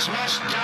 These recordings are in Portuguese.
Christmas.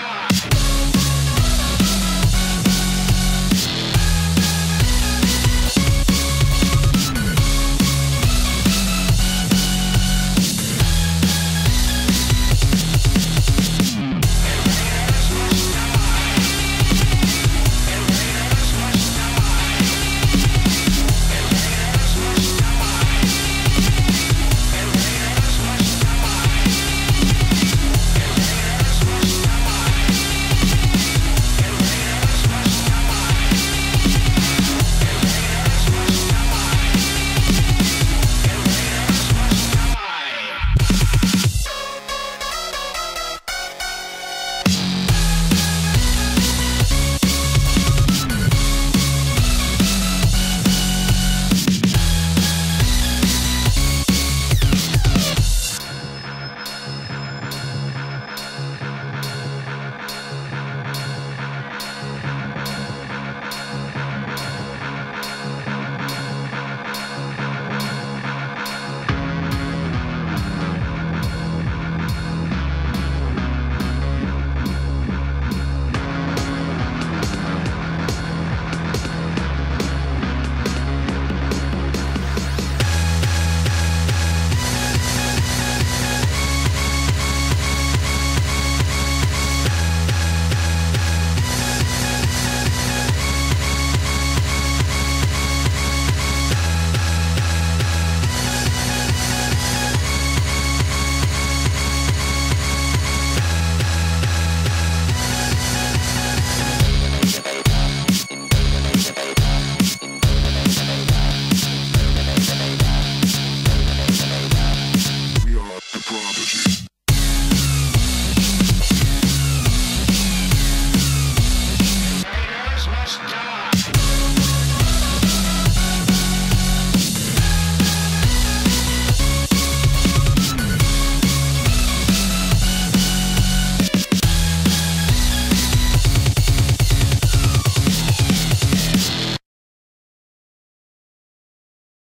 touchdown.